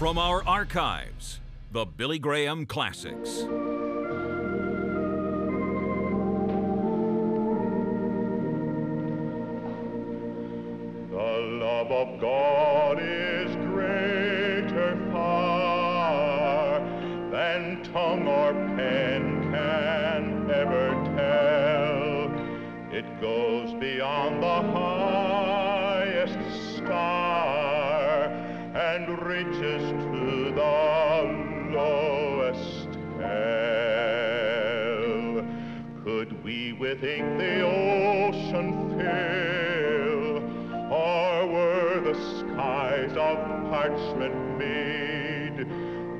From our archives, the Billy Graham Classics. The love of God is greater far than tongue or pen can ever tell. It goes beyond the highest ink the ocean fill, or were the skies of parchment made?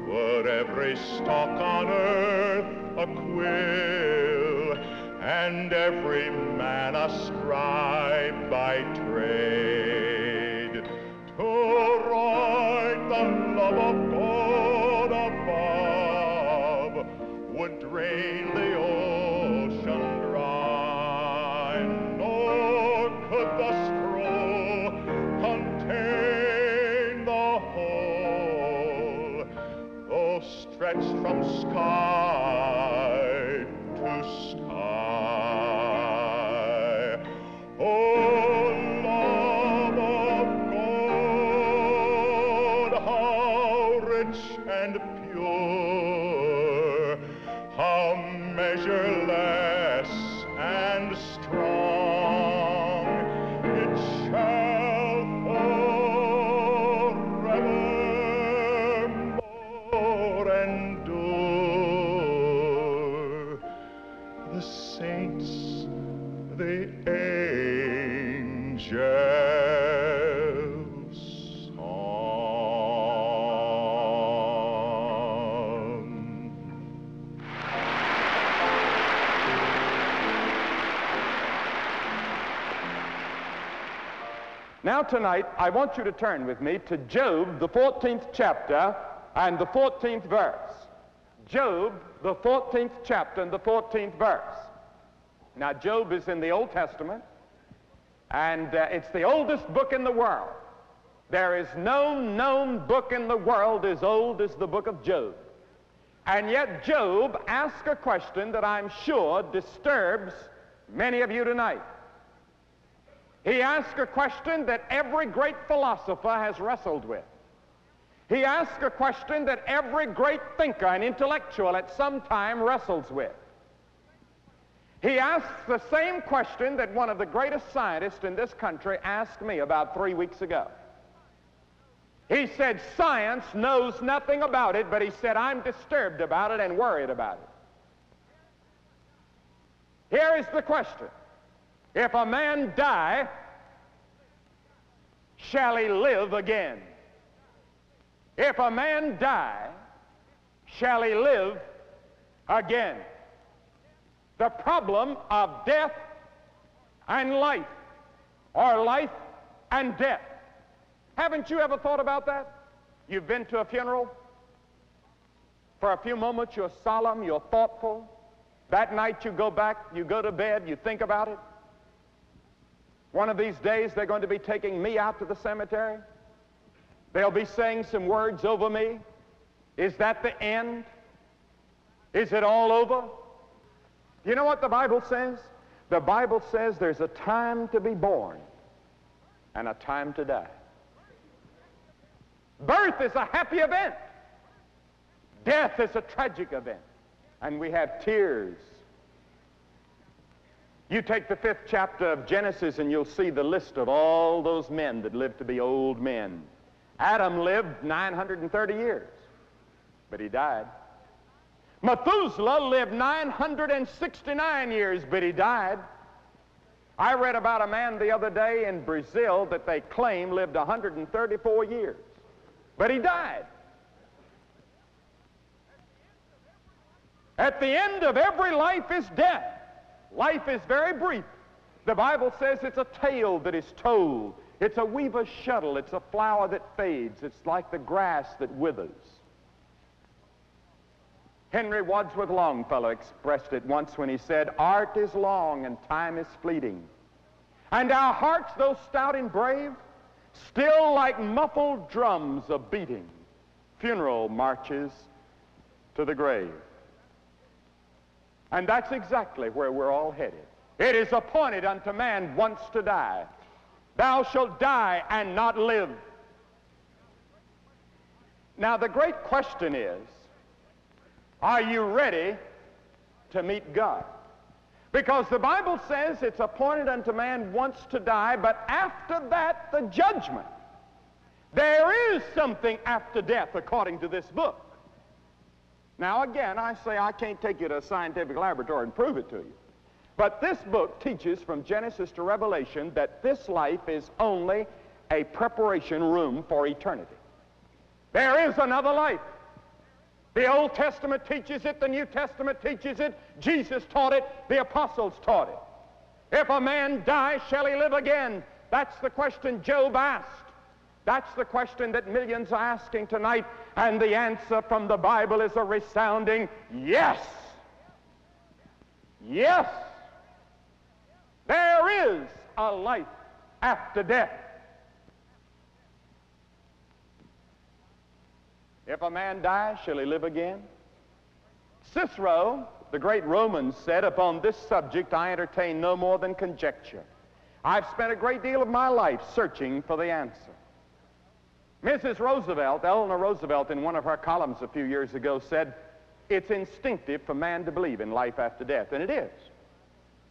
Were every stalk on earth a quill, and every man a scribe by trade? To write the love of God above would drain the ocean sky Now, tonight, I want you to turn with me to Job, the 14th chapter, and the 14th verse. Job, the 14th chapter, and the 14th verse. Now, Job is in the Old Testament, and uh, it's the oldest book in the world. There is no known book in the world as old as the book of Job. And yet, Job asks a question that I'm sure disturbs many of you tonight. He asks a question that every great philosopher has wrestled with. He asks a question that every great thinker and intellectual at some time wrestles with. He asks the same question that one of the greatest scientists in this country asked me about three weeks ago. He said, Science knows nothing about it, but he said, I'm disturbed about it and worried about it. Here is the question If a man die, shall he live again? If a man die, shall he live again? The problem of death and life, or life and death. Haven't you ever thought about that? You've been to a funeral. For a few moments, you're solemn, you're thoughtful. That night, you go back, you go to bed, you think about it. One of these days, they're going to be taking me out to the cemetery. They'll be saying some words over me. Is that the end? Is it all over? You know what the Bible says? The Bible says there's a time to be born and a time to die. Birth is a happy event. Death is a tragic event. And we have tears. You take the fifth chapter of Genesis and you'll see the list of all those men that lived to be old men. Adam lived 930 years, but he died. Methuselah lived 969 years, but he died. I read about a man the other day in Brazil that they claim lived 134 years, but he died. At the end of every life is death. Life is very brief. The Bible says it's a tale that is told. It's a weaver's shuttle. It's a flower that fades. It's like the grass that withers. Henry Wadsworth Longfellow expressed it once when he said, Art is long and time is fleeting. And our hearts, though stout and brave, still like muffled drums are beating. funeral marches to the grave. And that's exactly where we're all headed. It is appointed unto man once to die. Thou shalt die and not live. Now, the great question is are you ready to meet God? Because the Bible says it's appointed unto man once to die, but after that, the judgment. There is something after death, according to this book. Now, again, I say I can't take you to a scientific laboratory and prove it to you. But this book teaches from Genesis to Revelation that this life is only a preparation room for eternity. There is another life. The Old Testament teaches it, the New Testament teaches it, Jesus taught it, the apostles taught it. If a man die, shall he live again? That's the question Job asked. That's the question that millions are asking tonight, and the answer from the Bible is a resounding yes. Yes. There is a life after death. If a man die, shall he live again? Cicero, the great Roman, said, Upon this subject I entertain no more than conjecture. I've spent a great deal of my life searching for the answer. Mrs. Roosevelt, Eleanor Roosevelt, in one of her columns a few years ago said, It's instinctive for man to believe in life after death, and it is.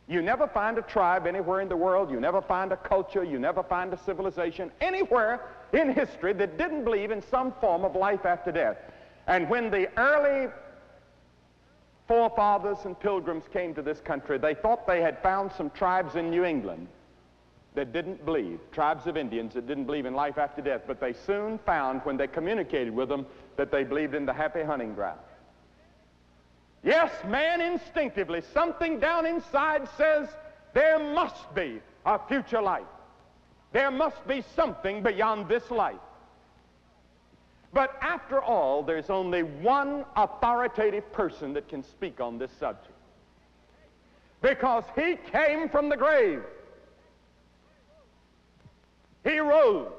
You never find a tribe anywhere in the world, you never find a culture, you never find a civilization anywhere in history that didn't believe in some form of life after death. And when the early forefathers and pilgrims came to this country, they thought they had found some tribes in New England that didn't believe, tribes of Indians that didn't believe in life after death, but they soon found when they communicated with them that they believed in the happy hunting ground. Yes, man instinctively, something down inside says there must be a future life. There must be something beyond this life. But after all, there's only one authoritative person that can speak on this subject. Because he came from the grave. He rose.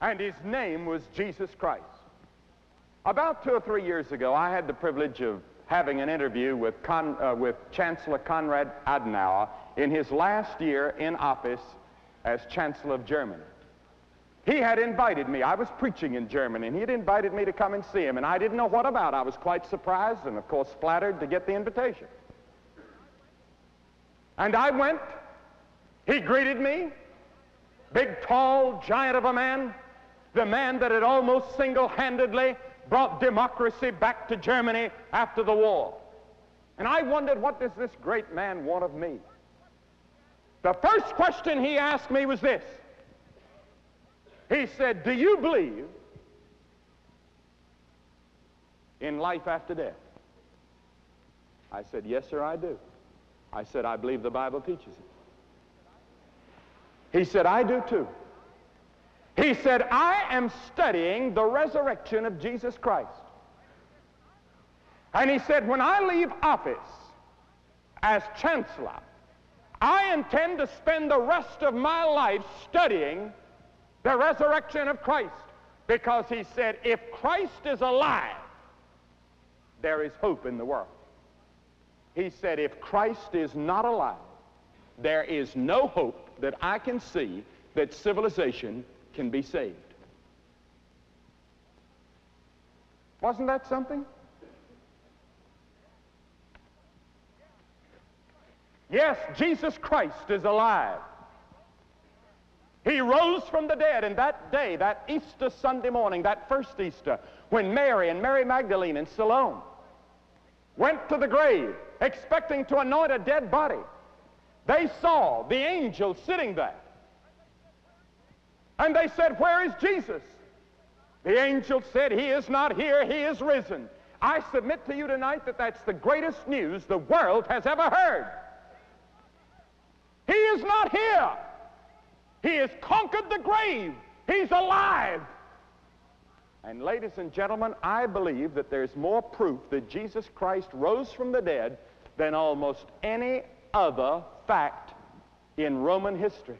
And his name was Jesus Christ. About two or three years ago, I had the privilege of having an interview with, Con, uh, with Chancellor Konrad Adenauer in his last year in office as Chancellor of Germany. He had invited me. I was preaching in Germany, and he had invited me to come and see him, and I didn't know what about. I was quite surprised and, of course, flattered to get the invitation. And I went. He greeted me. Big, tall, giant of a man. The man that had almost single-handedly brought democracy back to Germany after the war. And I wondered, what does this great man want of me? The first question he asked me was this. He said, Do you believe in life after death? I said, Yes, sir, I do. I said, I believe the Bible teaches it. He said, I do too. He said, I am studying the resurrection of Jesus Christ. And he said, when I leave office as chancellor, I intend to spend the rest of my life studying the resurrection of Christ. Because he said, if Christ is alive, there is hope in the world. He said, if Christ is not alive, there is no hope that I can see that civilization can be saved. Wasn't that something? Yes, Jesus Christ is alive. He rose from the dead, and that day, that Easter Sunday morning, that first Easter, when Mary and Mary Magdalene and Salome went to the grave expecting to anoint a dead body, they saw the angel sitting there. And they said, Where is Jesus? The angel said, He is not here, He is risen. I submit to you tonight that that's the greatest news the world has ever heard. He is not here. He has conquered the grave. He's alive. And ladies and gentlemen, I believe that there's more proof that Jesus Christ rose from the dead than almost any other fact in Roman history.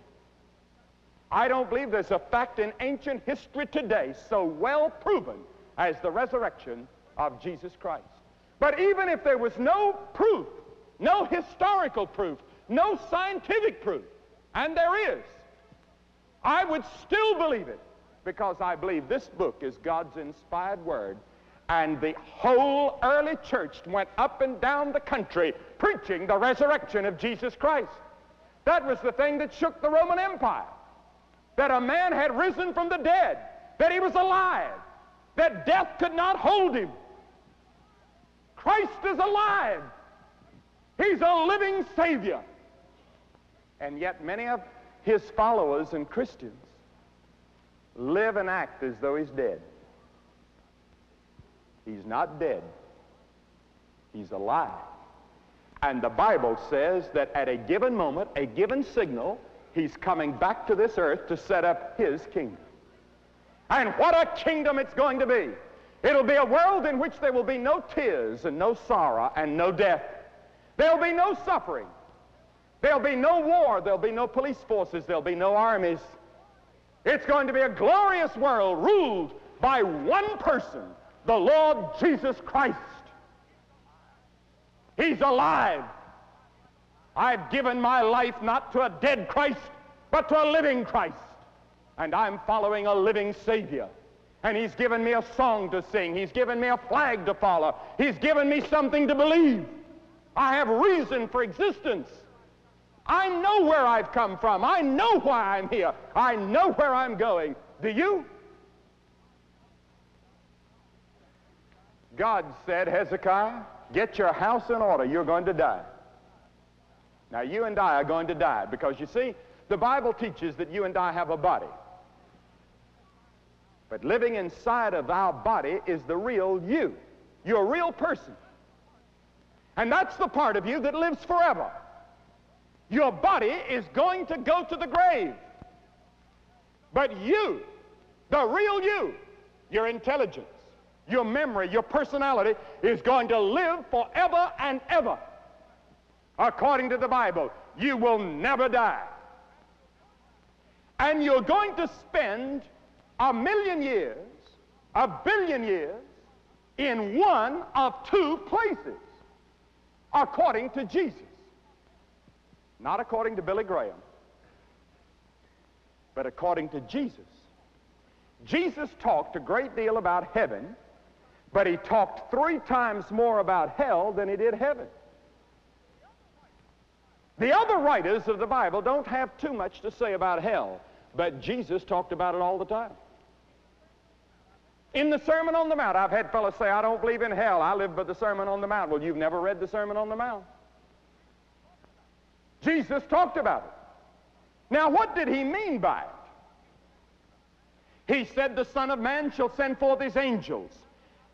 I don't believe there's a fact in ancient history today so well proven as the resurrection of Jesus Christ. But even if there was no proof, no historical proof, no scientific proof, and there is, I would still believe it because I believe this book is God's inspired word. And the whole early church went up and down the country preaching the resurrection of Jesus Christ. That was the thing that shook the Roman Empire. That a man had risen from the dead, that he was alive, that death could not hold him. Christ is alive. He's a living Savior. And yet many of his followers and Christians live and act as though he's dead. He's not dead. He's alive. And the Bible says that at a given moment, a given signal, he's coming back to this earth to set up his kingdom. And what a kingdom it's going to be. It'll be a world in which there will be no tears and no sorrow and no death. There'll be no suffering. There'll be no war. There'll be no police forces. There'll be no armies. It's going to be a glorious world ruled by one person, the Lord Jesus Christ. He's alive. I've given my life not to a dead Christ, but to a living Christ. And I'm following a living Savior. And He's given me a song to sing. He's given me a flag to follow. He's given me something to believe. I have reason for existence. I know where I've come from. I know why I'm here. I know where I'm going. Do you? God said, Hezekiah, get your house in order. You're going to die. Now, you and I are going to die because you see, the Bible teaches that you and I have a body. But living inside of our body is the real you. You're a real person. And that's the part of you that lives forever. Your body is going to go to the grave. But you, the real you, your intelligence, your memory, your personality is going to live forever and ever. According to the Bible, you will never die. And you're going to spend a million years, a billion years, in one of two places, according to Jesus. Not according to Billy Graham, but according to Jesus. Jesus talked a great deal about heaven, but he talked three times more about hell than he did heaven. The other writers of the Bible don't have too much to say about hell, but Jesus talked about it all the time. In the Sermon on the Mount, I've had fellows say, I don't believe in hell. I live by the Sermon on the Mount. Well, you've never read the Sermon on the Mount. Jesus talked about it. Now, what did he mean by it? He said, The Son of Man shall send forth his angels,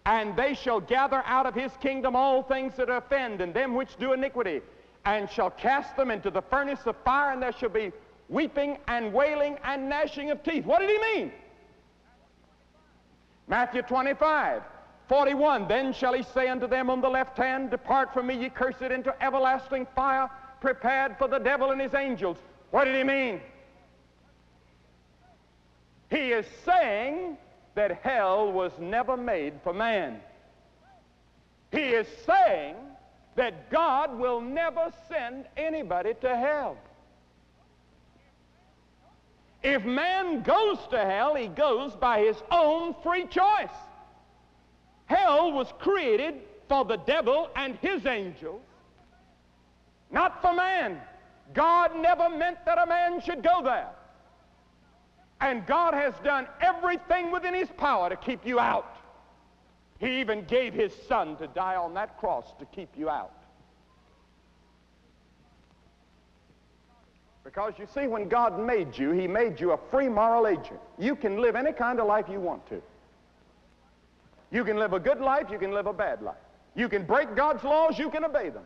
and they shall gather out of his kingdom all things that offend, and them which do iniquity, and shall cast them into the furnace of fire, and there shall be weeping and wailing and gnashing of teeth. What did he mean? Matthew 25, 41. Then shall he say unto them on the left hand, Depart from me, ye cursed, into everlasting fire, prepared for the devil and his angels. What did he mean? He is saying that hell was never made for man. He is saying that God will never send anybody to hell. If man goes to hell, he goes by his own free choice. Hell was created for the devil and his angels, not for man. God never meant that a man should go there. And God has done everything within his power to keep you out. He even gave his son to die on that cross to keep you out. Because you see, when God made you, he made you a free moral agent. You can live any kind of life you want to. You can live a good life, you can live a bad life. You can break God's laws, you can obey them.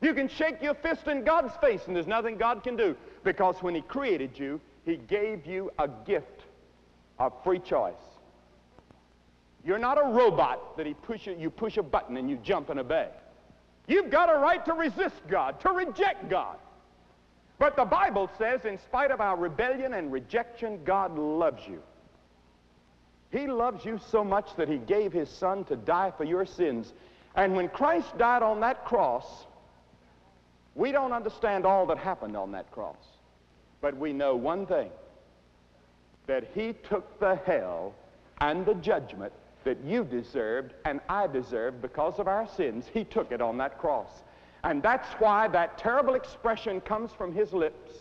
You can shake your fist in God's face and there's nothing God can do because when he created you, he gave you a gift of free choice. You're not a robot that he push you push a button and you jump and obey. You've got a right to resist God, to reject God. But the Bible says, in spite of our rebellion and rejection, God loves you. He loves you so much that he gave his son to die for your sins. And when Christ died on that cross, we don't understand all that happened on that cross. But we know one thing, that he took the hell and the judgment that you deserved and I deserved because of our sins. He took it on that cross. And that's why that terrible expression comes from his lips.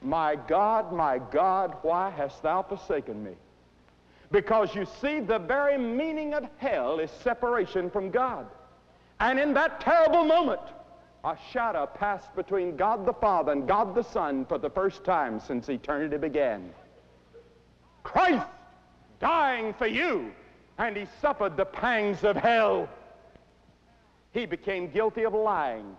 My God, my God, why hast thou forsaken me? Because you see, the very meaning of hell is separation from God. And in that terrible moment, a shadow passed between God the Father and God the Son for the first time since eternity began. Christ dying for you, and he suffered the pangs of hell. He became guilty of lying.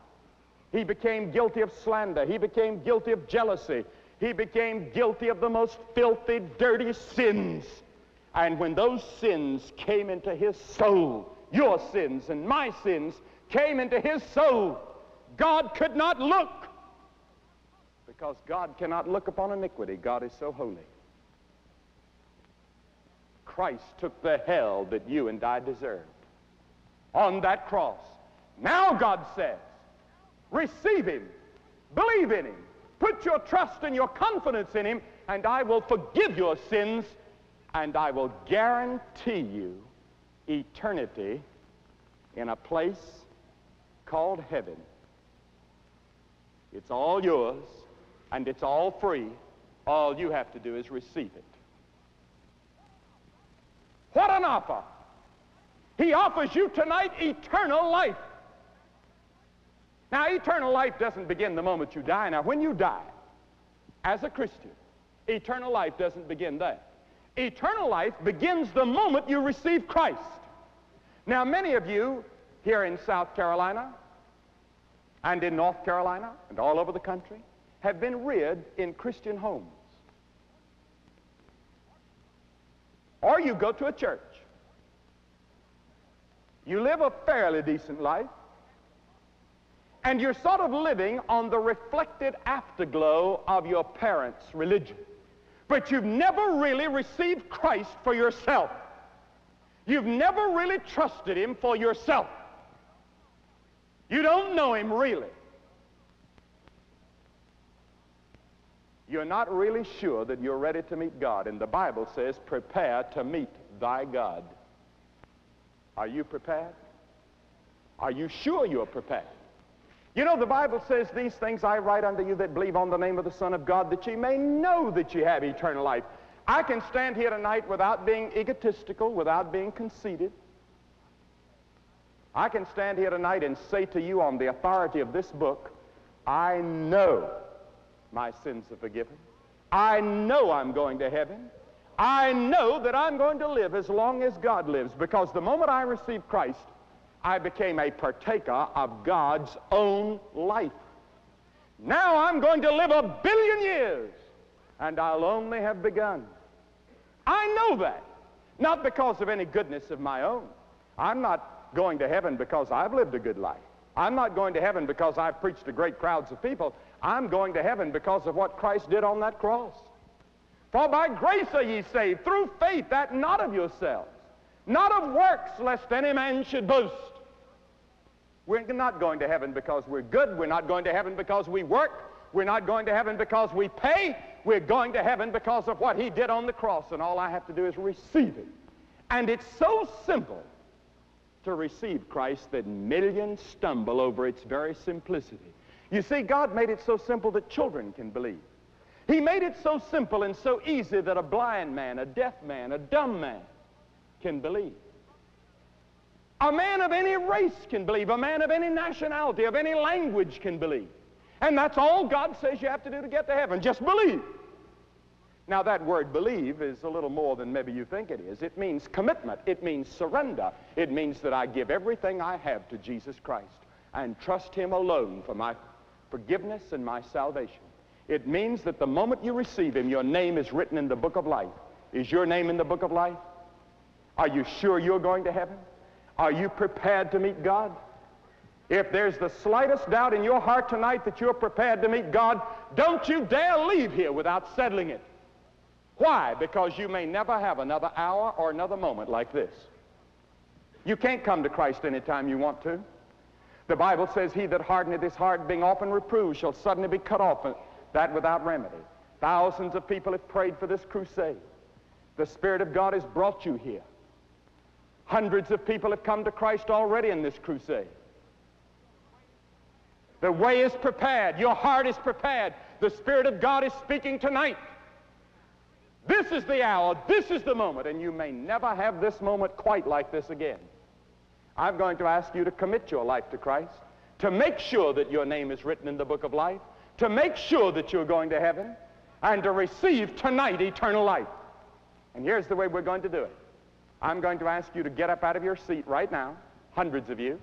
He became guilty of slander. He became guilty of jealousy. He became guilty of the most filthy, dirty sins. And when those sins came into his soul, your sins and my sins came into his soul, God could not look because God cannot look upon iniquity. God is so holy. Christ took the hell that you and I deserved on that cross. Now God says, receive him, believe in him, put your trust and your confidence in him, and I will forgive your sins, and I will guarantee you eternity in a place called heaven. It's all yours, and it's all free. All you have to do is receive it. What an offer! He offers you tonight eternal life. Now, eternal life doesn't begin the moment you die. Now, when you die, as a Christian, eternal life doesn't begin there. Eternal life begins the moment you receive Christ. Now, many of you here in South Carolina and in North Carolina and all over the country have been reared in Christian homes. Or you go to a church. You live a fairly decent life, and you're sort of living on the reflected afterglow of your parents' religion. But you've never really received Christ for yourself. You've never really trusted him for yourself. You don't know him really. You're not really sure that you're ready to meet God. And the Bible says, prepare to meet thy God. Are you prepared? Are you sure you're prepared? You know, the Bible says, These things I write unto you that believe on the name of the Son of God, that ye may know that ye have eternal life. I can stand here tonight without being egotistical, without being conceited. I can stand here tonight and say to you on the authority of this book, I know my sins are forgiven. I know I'm going to heaven. I know that I'm going to live as long as God lives because the moment I received Christ, I became a partaker of God's own life. Now I'm going to live a billion years, and I'll only have begun. I know that, not because of any goodness of my own. I'm not going to heaven because I've lived a good life. I'm not going to heaven because I've preached to great crowds of people. I'm going to heaven because of what Christ did on that cross. For by grace are ye saved, through faith, that not of yourselves, not of works, lest any man should boast. We're not going to heaven because we're good. We're not going to heaven because we work. We're not going to heaven because we pay. We're going to heaven because of what he did on the cross, and all I have to do is receive it. And it's so simple to receive Christ that millions stumble over its very simplicity. You see, God made it so simple that children can believe. He made it so simple and so easy that a blind man, a deaf man, a dumb man can believe. A man of any race can believe. A man of any nationality, of any language can believe. And that's all God says you have to do to get to heaven. Just believe. Now, that word believe is a little more than maybe you think it is. It means commitment. It means surrender. It means that I give everything I have to Jesus Christ and trust him alone for my forgiveness and my salvation. It means that the moment you receive him, your name is written in the book of life. Is your name in the book of life? Are you sure you're going to heaven? Are you prepared to meet God? If there's the slightest doubt in your heart tonight that you're prepared to meet God, don't you dare leave here without settling it. Why? Because you may never have another hour or another moment like this. You can't come to Christ anytime you want to. The Bible says, He that hardeneth his heart, being often reproved, shall suddenly be cut off, that without remedy. Thousands of people have prayed for this crusade. The Spirit of God has brought you here. Hundreds of people have come to Christ already in this crusade. The way is prepared. Your heart is prepared. The Spirit of God is speaking tonight. This is the hour. This is the moment. And you may never have this moment quite like this again. I'm going to ask you to commit your life to Christ, to make sure that your name is written in the book of life, to make sure that you're going to heaven, and to receive tonight eternal life. And here's the way we're going to do it. I'm going to ask you to get up out of your seat right now, hundreds of you.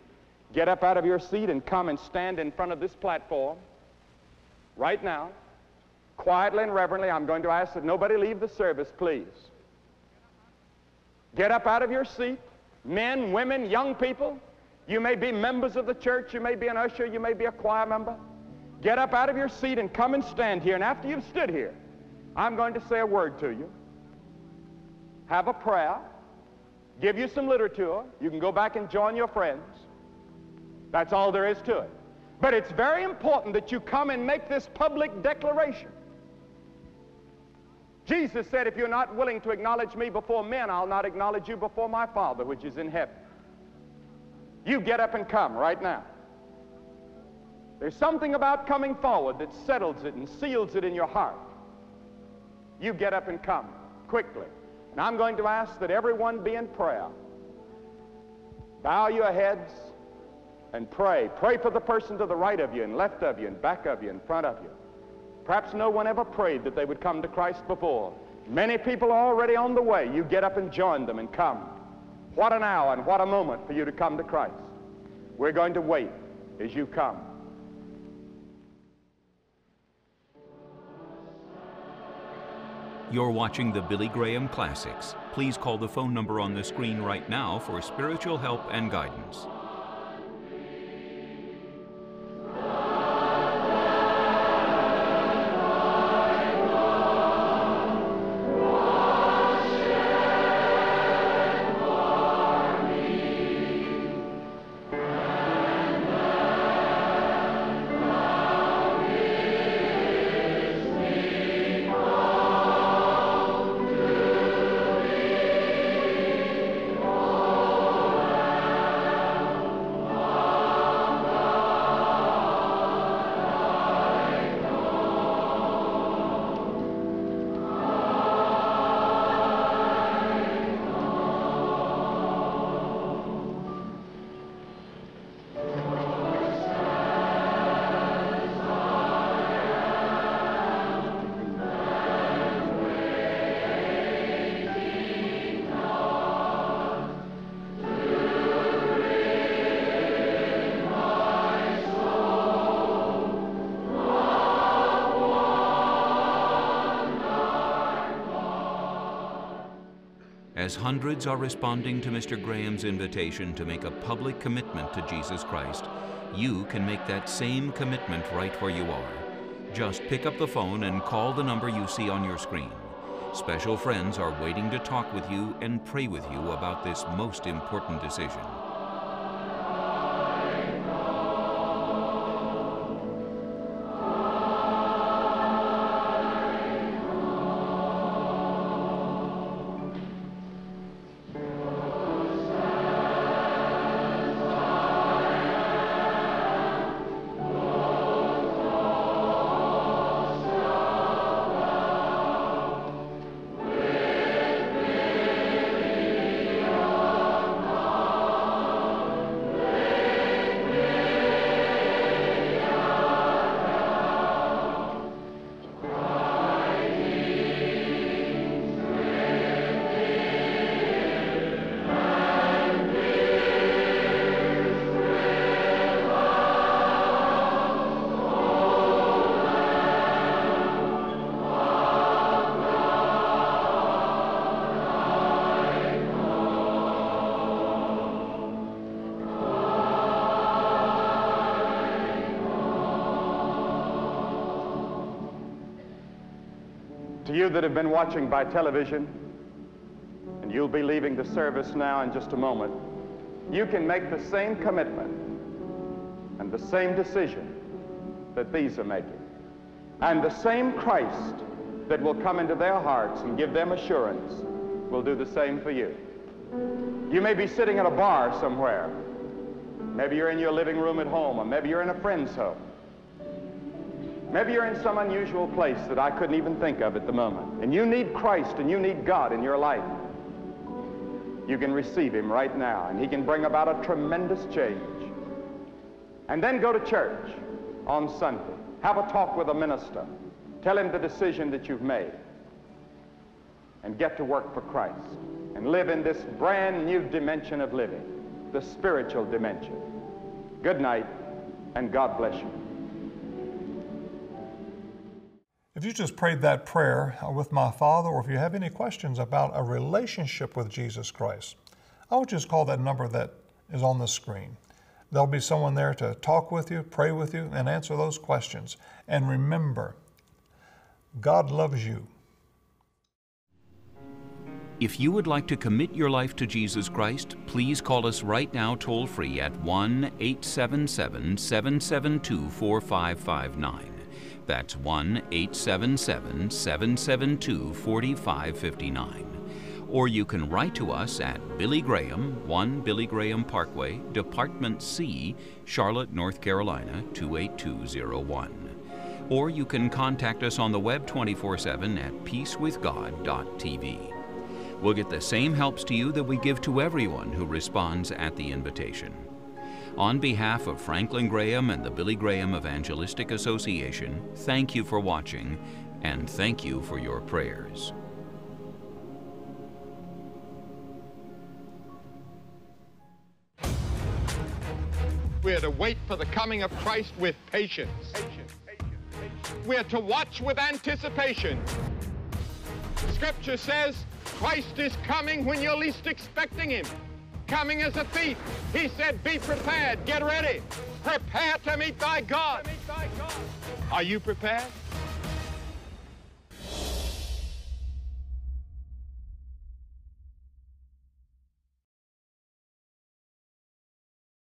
Get up out of your seat and come and stand in front of this platform right now. Quietly and reverently, I'm going to ask that nobody leave the service, please. Get up out of your seat. Men, women, young people. You may be members of the church. You may be an usher. You may be a choir member. Get up out of your seat and come and stand here. And after you've stood here, I'm going to say a word to you. Have a prayer. Give you some literature. You can go back and join your friends. That's all there is to it. But it's very important that you come and make this public declaration. Jesus said, if you're not willing to acknowledge me before men, I'll not acknowledge you before my Father which is in heaven. You get up and come right now. There's something about coming forward that settles it and seals it in your heart. You get up and come quickly. And I'm going to ask that everyone be in prayer. Bow your heads and pray. Pray for the person to the right of you and left of you and back of you and front of you. Perhaps no one ever prayed that they would come to Christ before. Many people are already on the way. You get up and join them and come. What an hour and what a moment for you to come to Christ. We're going to wait as you come. You're watching the Billy Graham Classics. Please call the phone number on the screen right now for spiritual help and guidance. As hundreds are responding to Mr. Graham's invitation to make a public commitment to Jesus Christ, you can make that same commitment right where you are. Just pick up the phone and call the number you see on your screen. Special friends are waiting to talk with you and pray with you about this most important decision. You that have been watching by television, and you'll be leaving the service now in just a moment, you can make the same commitment and the same decision that these are making. And the same Christ that will come into their hearts and give them assurance will do the same for you. You may be sitting at a bar somewhere. Maybe you're in your living room at home, or maybe you're in a friend's home. Maybe you're in some unusual place that I couldn't even think of at the moment. And you need Christ and you need God in your life. You can receive him right now, and he can bring about a tremendous change. And then go to church on Sunday. Have a talk with a minister. Tell him the decision that you've made. And get to work for Christ. And live in this brand new dimension of living, the spiritual dimension. Good night, and God bless you. If you just prayed that prayer uh, with my Father, or if you have any questions about a relationship with Jesus Christ, I would just call that number that is on the screen. There'll be someone there to talk with you, pray with you, and answer those questions. And remember, God loves you. If you would like to commit your life to Jesus Christ, please call us right now toll free at 1 877 772 4559. That's 1 877 772 4559. Or you can write to us at Billy Graham, 1 Billy Graham Parkway, Department C, Charlotte, North Carolina 28201. Or you can contact us on the web 24 7 at peacewithgod.tv. We'll get the same helps to you that we give to everyone who responds at the invitation. On behalf of Franklin Graham and the Billy Graham Evangelistic Association, thank you for watching and thank you for your prayers. We are to wait for the coming of Christ with patience. We are to watch with anticipation. Scripture says Christ is coming when you're least expecting him coming as a thief. He said, be prepared, get ready. Prepare to meet thy God. Are you prepared?